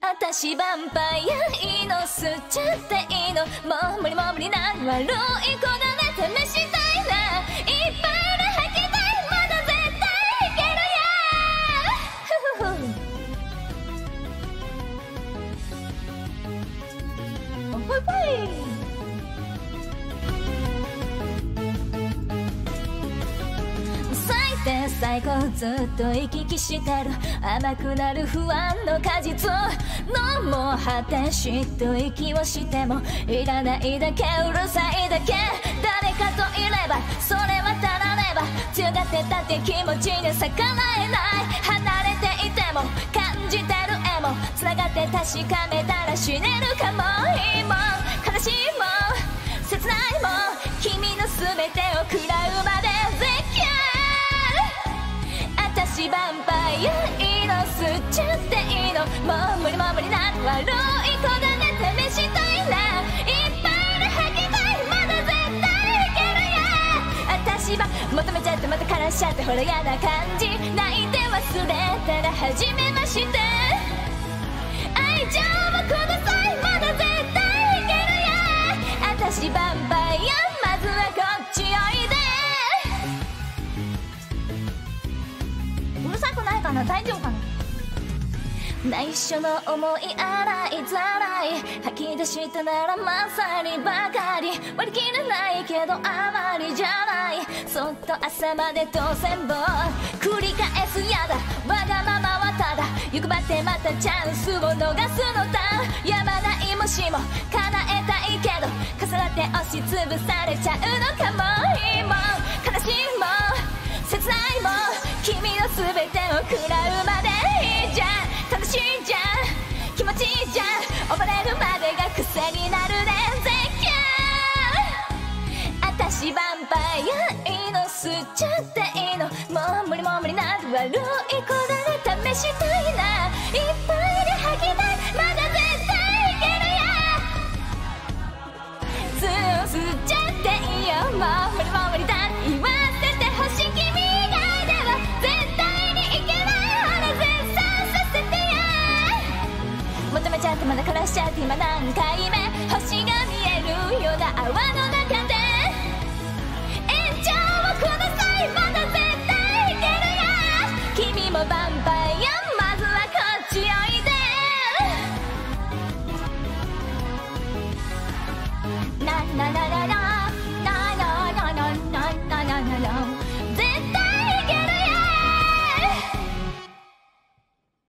私ヴァンパイアいいの吸っちゃっていいの。もう無理も無理な悪い子だね。試したいな。最後ずっと行き来してる甘くなる不安の果実のもう果てしっと息をしてもいらないだけうるさいだけ誰かといればそれは足らねば強がってたって気持ちに逆らえない離れていても感じてる絵も繋がって確かめたら死ねるかもっていいのもう無理も無理な悪い子だね試したいないっぱいで吐きたいまだ絶対いけるや私は求めちゃってまたからしちゃってほら嫌な感じ泣いて忘れたら始めまして愛情をくださいまだ絶対いけるや私ヴァンパイアまずはこっちおいでうるさくないかな？大丈夫かな？内緒の思い洗いざらい吐き出したならまさにばかり割り切れないけどあまりじゃない。そっと朝まで当選棒繰り返すやだ。わがままはただ。欲張ってまたチャンスを逃すのだ。やまないもしも。叶えたいけど。重なって押しつぶされちゃうのかもいいも。悲しいも。切ないも。君の全てを食らうまで。しいじゃん気持ちいいじゃん。溺れるまでが癖になるね。絶叫。私ヴァンパイアいいの吸っちゃっていいのもう無理も無理な悪い子だね試したいないっぱいで吐きたいまだ絶対いけるやずっ吸っちゃ求めちゃってまだからしちゃって今何回目星が見えるような泡の中で延長をくださいまだ絶対いけるや君もヴァンパイアまずはこっちおいでラララララ